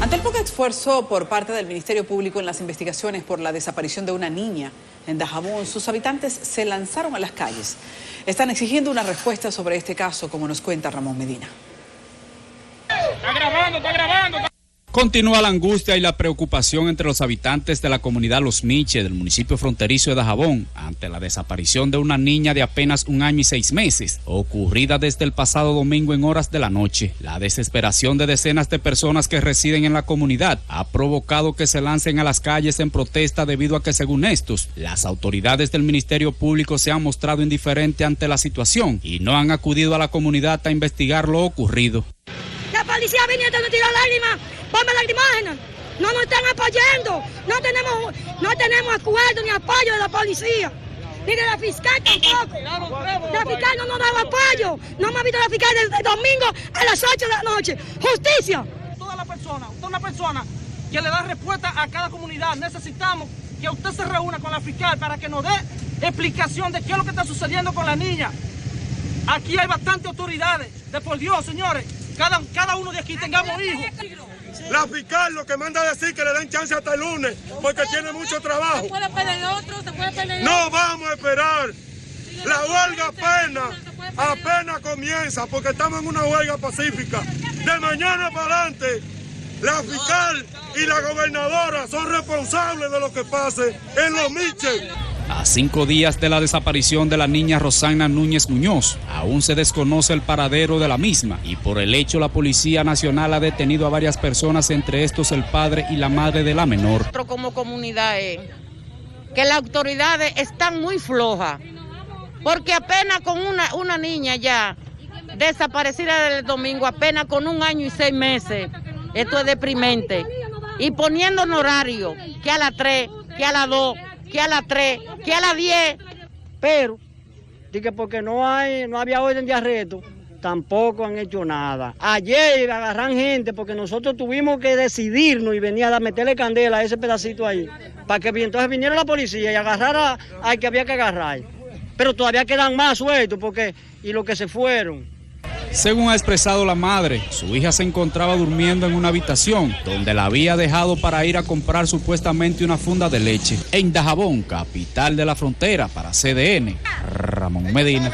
Ante el poco esfuerzo por parte del Ministerio Público en las investigaciones por la desaparición de una niña en Dajabón, sus habitantes se lanzaron a las calles. Están exigiendo una respuesta sobre este caso, como nos cuenta Ramón Medina. Está grabando, está grabando. Continúa la angustia y la preocupación entre los habitantes de la comunidad Los Miches del municipio fronterizo de Dajabón ante la desaparición de una niña de apenas un año y seis meses, ocurrida desde el pasado domingo en horas de la noche. La desesperación de decenas de personas que residen en la comunidad ha provocado que se lancen a las calles en protesta debido a que según estos, las autoridades del Ministerio Público se han mostrado indiferentes ante la situación y no han acudido a la comunidad a investigar lo ocurrido. La policía viniendo nos tiró lágrimas, bomba lacrimógena. No nos están apoyando. No tenemos, no tenemos acuerdo ni apoyo de la policía. Ni de la fiscal tampoco. La fiscal no nos da apoyo. No hemos visto la fiscal desde domingo a las 8 de la noche. Justicia. Toda la persona, toda una persona que le da respuesta a cada comunidad. Necesitamos que usted se reúna con la fiscal para que nos dé explicación de qué es lo que está sucediendo con la niña. Aquí hay bastantes autoridades. De por Dios, señores. Cada, cada uno de aquí tengamos hijos. La fiscal lo que manda a decir que le den chance hasta el lunes, porque tiene mucho trabajo. ¿Se puede pedir otro? ¿Se puede pedir No vamos a esperar. La huelga apenas, apenas comienza, porque estamos en una huelga pacífica. De mañana para adelante, la fiscal y la gobernadora son responsables de lo que pase en los Miches. A cinco días de la desaparición de la niña Rosana Núñez Muñoz, aún se desconoce el paradero de la misma y por el hecho la Policía Nacional ha detenido a varias personas, entre estos el padre y la madre de la menor. Nosotros como comunidad es que las autoridades están muy flojas, porque apenas con una, una niña ya desaparecida del domingo, apenas con un año y seis meses, esto es deprimente, y poniendo un horario que a las 3, que a las 2, que a las 3, que a las 10, pero dije porque no hay, no había orden de arresto, tampoco han hecho nada. Ayer agarran gente porque nosotros tuvimos que decidirnos y venía a meterle candela a ese pedacito ahí, para que entonces viniera la policía y agarrara al que había que agarrar. Pero todavía quedan más sueltos porque y los que se fueron. Según ha expresado la madre, su hija se encontraba durmiendo en una habitación donde la había dejado para ir a comprar supuestamente una funda de leche. En Dajabón, capital de la frontera, para CDN, Ramón Medina.